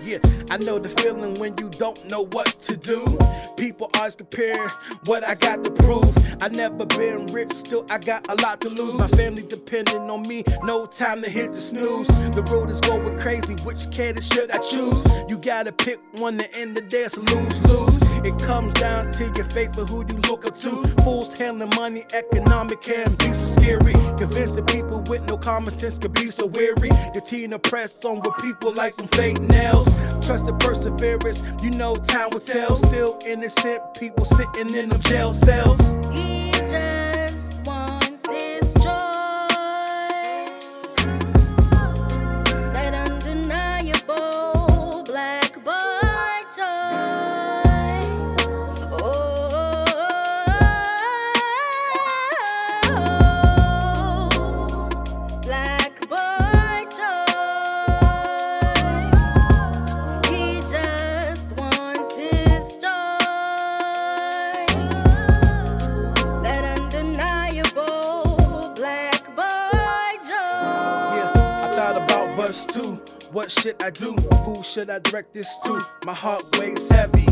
Yeah, I know the feeling when you don't know what to do. People always compare what I got to prove. I never been rich, still I got a lot to lose. My family depending on me, no time to hit the snooze. The road is going crazy, which candidate should I choose? You gotta pick one to end the day, it's lose lose. To your faith for who you look up to. Fools handling money, economic can be so scary. Convincing people with no common sense can be so weary. Your teen oppressed on with people like them fake nails. Trust the perseverance, you know time will tell. Still innocent people sitting in them jail cells. Verse 2. What should I do? Who should I direct this to? My heart weighs heavy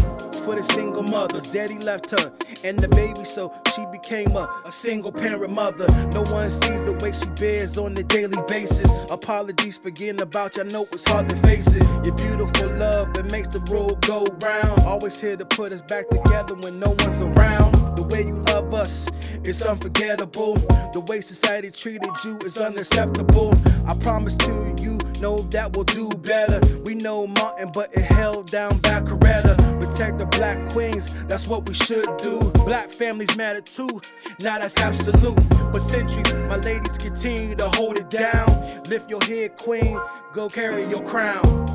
for the single mother. Daddy left her and the baby, so she became a, a single parent mother. No one sees the way she bears on a daily basis. Apologies for getting about you, I know it's hard to face it. Your beautiful love, it makes the world go round. Always here to put us back together when no one's around. The way you love us is unforgettable. The way society treated you is unacceptable. I promise to you, know that we'll do better. We know Martin, but it held down by Coretta. Protect the black queens, that's what we should do. Black families matter too, now that's absolute. But centuries, my ladies continue to hold it down. Lift your head, queen, go carry your crown.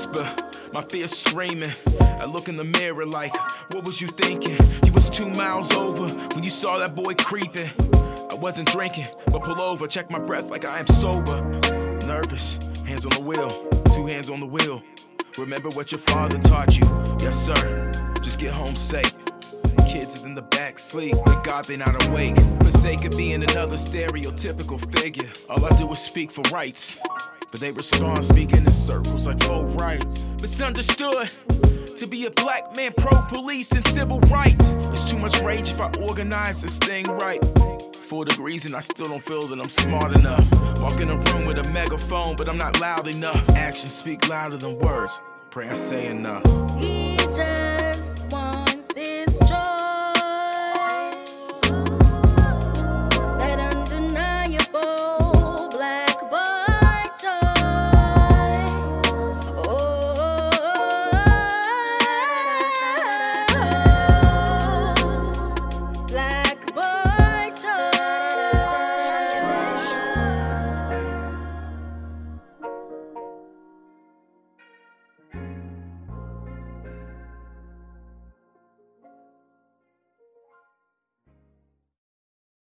Whisper, my fears screaming. I look in the mirror like, what was you thinking? You was two miles over when you saw that boy creeping. I wasn't drinking, but pull over, check my breath like I am sober. Nervous, hands on the wheel, two hands on the wheel. Remember what your father taught you, yes sir. Just get home safe. Kids is in the back sleep, thank God they not awake. For sake of being another stereotypical figure, all I do is speak for rights. But they respond speaking in circles like full rights. Misunderstood. To be a black man pro police and civil rights. It's too much rage if I organize this thing right. Four degrees and I still don't feel that I'm smart enough. Walk in a room with a megaphone, but I'm not loud enough. Actions speak louder than words. Pray I say enough.